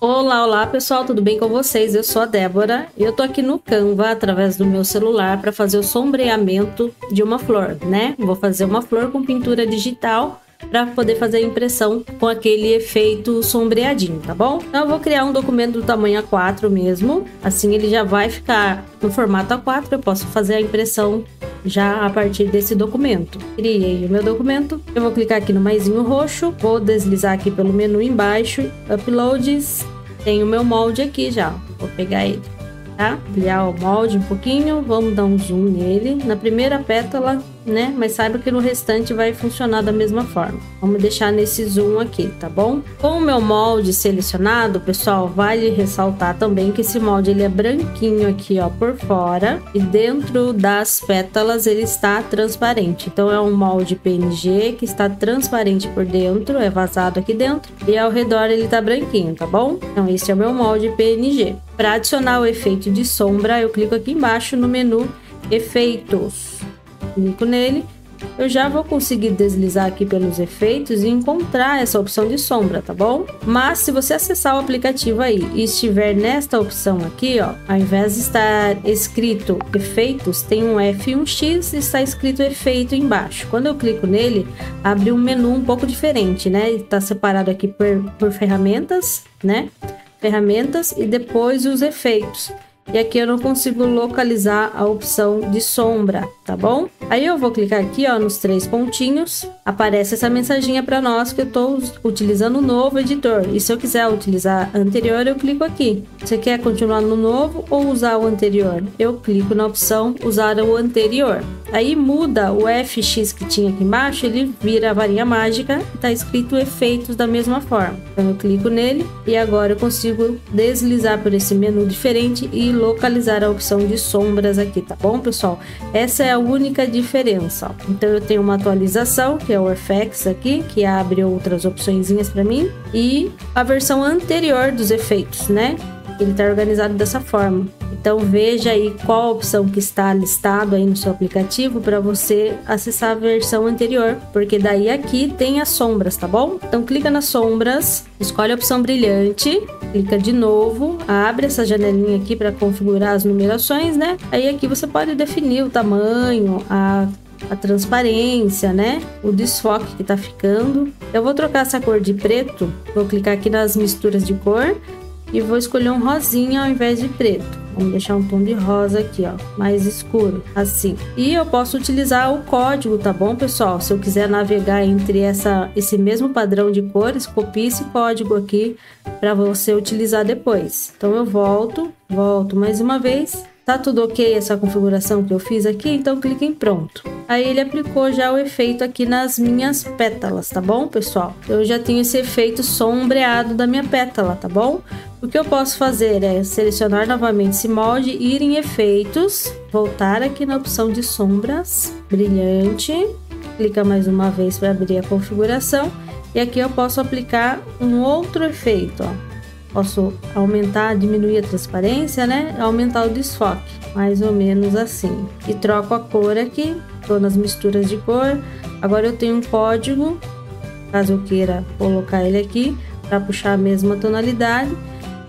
Olá, olá pessoal, tudo bem com vocês? Eu sou a Débora e eu tô aqui no Canva através do meu celular para fazer o sombreamento de uma flor, né? Vou fazer uma flor com pintura digital para poder fazer a impressão com aquele efeito sombreadinho, tá bom? Então eu vou criar um documento do tamanho A4 mesmo, assim ele já vai ficar no formato A4, eu posso fazer a impressão já a partir desse documento. Criei o meu documento, eu vou clicar aqui no maisinho roxo, vou deslizar aqui pelo menu embaixo, Uploads, tem o meu molde aqui já, vou pegar ele tá? Ampliar o molde um pouquinho, vamos dar um zoom nele. Na primeira pétala, né? Mas saiba que no restante vai funcionar da mesma forma. Vamos deixar nesse zoom aqui, tá bom? Com o meu molde selecionado, pessoal, vale ressaltar também que esse molde ele é branquinho aqui, ó, por fora. E dentro das pétalas ele está transparente. Então é um molde PNG que está transparente por dentro, é vazado aqui dentro. E ao redor ele tá branquinho, tá bom? Então esse é o meu molde PNG. Para adicionar o efeito de sombra, eu clico aqui embaixo no menu Efeitos. Clico nele eu já vou conseguir deslizar aqui pelos efeitos e encontrar essa opção de sombra, tá bom? Mas se você acessar o aplicativo aí e estiver nesta opção aqui, ó, ao invés de estar escrito efeitos, tem um F e um X e está escrito efeito embaixo. Quando eu clico nele, abre um menu um pouco diferente, né? Está separado aqui por, por ferramentas, né? ferramentas e depois os efeitos. E aqui eu não consigo localizar a opção de sombra, tá bom? Aí eu vou clicar aqui, ó, nos três pontinhos. Aparece essa mensaginha para nós que eu estou utilizando o novo editor. E se eu quiser utilizar anterior, eu clico aqui. Você quer continuar no novo ou usar o anterior? Eu clico na opção usar o anterior. Aí muda o FX que tinha aqui embaixo, ele vira a varinha mágica e tá escrito efeitos da mesma forma. Então eu clico nele e agora eu consigo deslizar por esse menu diferente e localizar a opção de sombras aqui, tá bom, pessoal? Essa é a única diferença. Então eu tenho uma atualização, que é o FX aqui, que abre outras opções para mim, e a versão anterior dos efeitos, né? Ele está organizado dessa forma. Então veja aí qual a opção que está listado aí no seu aplicativo para você acessar a versão anterior, porque daí aqui tem as sombras, tá bom? Então clica nas sombras, escolhe a opção brilhante, clica de novo, abre essa janelinha aqui para configurar as numerações, né? Aí aqui você pode definir o tamanho, a a transparência, né? O desfoque que tá ficando. Eu vou trocar essa cor de preto, vou clicar aqui nas misturas de cor e vou escolher um rosinha ao invés de preto. Vamos deixar um tom de rosa aqui, ó, mais escuro, assim. E eu posso utilizar o código, tá bom, pessoal? Se eu quiser navegar entre essa, esse mesmo padrão de cores, copie esse código aqui para você utilizar depois. Então eu volto, volto mais uma vez. Tá tudo ok essa configuração que eu fiz aqui? Então clique em pronto. Aí ele aplicou já o efeito aqui nas minhas pétalas, tá bom, pessoal? Eu já tenho esse efeito sombreado da minha pétala, tá bom? O que eu posso fazer é selecionar novamente esse molde, ir em efeitos, voltar aqui na opção de sombras, brilhante, clica mais uma vez para abrir a configuração e aqui eu posso aplicar um outro efeito, ó. Posso aumentar, diminuir a transparência, né? Aumentar o desfoque, mais ou menos assim. E troco a cor aqui, estou nas misturas de cor. Agora eu tenho um código, caso eu queira colocar ele aqui, para puxar a mesma tonalidade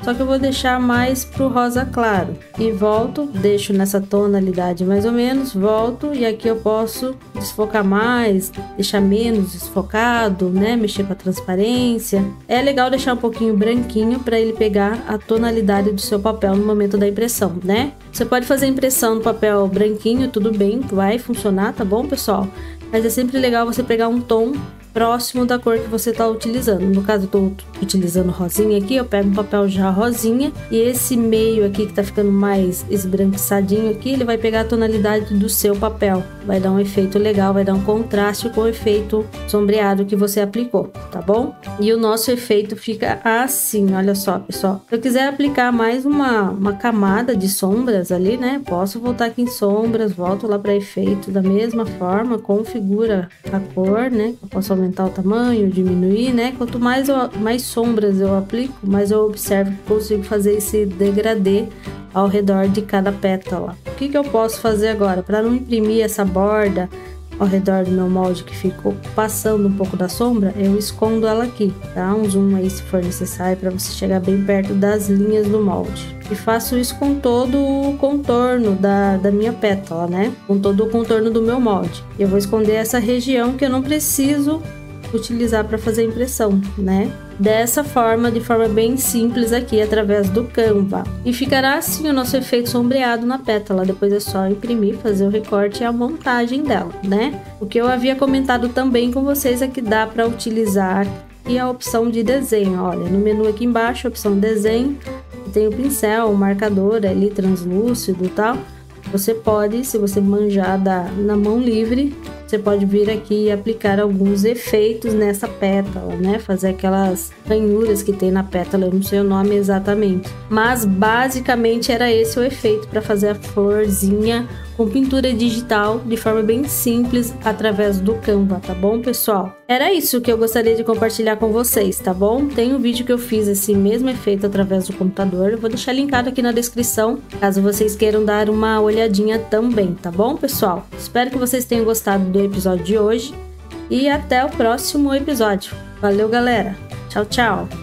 só que eu vou deixar mais pro rosa claro. E volto, deixo nessa tonalidade mais ou menos, volto e aqui eu posso desfocar mais, deixar menos desfocado, né? Mexer com a transparência. É legal deixar um pouquinho branquinho para ele pegar a tonalidade do seu papel no momento da impressão, né? Você pode fazer impressão no papel branquinho, tudo bem, vai funcionar, tá bom, pessoal? Mas é sempre legal você pegar um tom próximo da cor que você está utilizando. No caso, eu estou utilizando rosinha aqui, eu pego um papel já rosinha e esse meio aqui que está ficando mais esbranquiçadinho aqui, ele vai pegar a tonalidade do seu papel. Vai dar um efeito legal, vai dar um contraste com o efeito sombreado que você aplicou, tá bom? E o nosso efeito fica assim, olha só, pessoal. Se eu quiser aplicar mais uma, uma camada de sombras ali, né? Posso voltar aqui em sombras, volto lá para efeito da mesma forma, configura a cor, né? Eu posso aumentar o tamanho, diminuir, né? Quanto mais, eu, mais sombras eu aplico, mais eu observo que consigo fazer esse degradê ao redor de cada pétala. O que, que eu posso fazer agora? Para não imprimir essa borda ao redor do meu molde que ficou passando um pouco da sombra, eu escondo ela aqui, tá? Um zoom aí se for necessário para você chegar bem perto das linhas do molde. E faço isso com todo o contorno da, da minha pétala, né? Com todo o contorno do meu molde. Eu vou esconder essa região que eu não preciso utilizar para fazer impressão, né? Dessa forma, de forma bem simples aqui, através do Canva. E ficará assim o nosso efeito sombreado na pétala. Depois é só imprimir, fazer o recorte e a montagem dela, né? O que eu havia comentado também com vocês é que dá para utilizar e a opção de desenho. Olha, no menu aqui embaixo, a opção desenho, tem o pincel, o marcador ali translúcido e tal. Você pode, se você manjar da, na mão livre, você pode vir aqui e aplicar alguns efeitos nessa pétala, né? Fazer aquelas ranhuras que tem na pétala, eu não sei o nome exatamente. Mas basicamente era esse o efeito para fazer a florzinha com pintura digital de forma bem simples através do Canva, tá bom, pessoal? Era isso que eu gostaria de compartilhar com vocês, tá bom? Tem um vídeo que eu fiz esse mesmo efeito através do computador, eu vou deixar linkado aqui na descrição, caso vocês queiram dar uma olhadinha também, tá bom, pessoal? Espero que vocês tenham gostado do episódio de hoje e até o próximo episódio. Valeu, galera! Tchau, tchau!